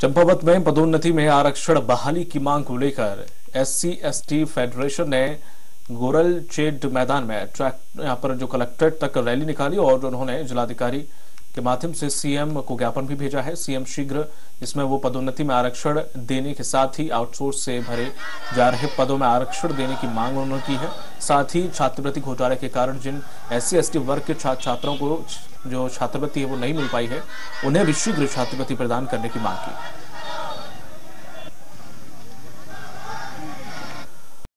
चंपावत में पदोन्नति में आरक्षण बहाली की मांग को लेकर एससी, एसटी फेडरेशन ने गोरल चेड मैदान में ट्रैक, यहाँ पर जो कलेक्ट्रेट तक रैली निकाली और उन्होंने जिलाधिकारी के माध्यम से सीएम को ज्ञापन भी भेजा है। सीएम शीघ्र इसमें वो पदोन्नति में आरक्षण देने के साथ ही आउटसोर्स से भरे जा रहे पदों में आरक्षण देने की मांग उन्होंने की है। साथ ही छात्रवृत्ति घोटाले के कारण जिन एस सी वर्ग के छात्र छात्रों को जो छात्रवृत्ति है वो नहीं मिल पाई है, उन्हें भी शीघ्र छात्रवृत्ति प्रदान करने की मांग की।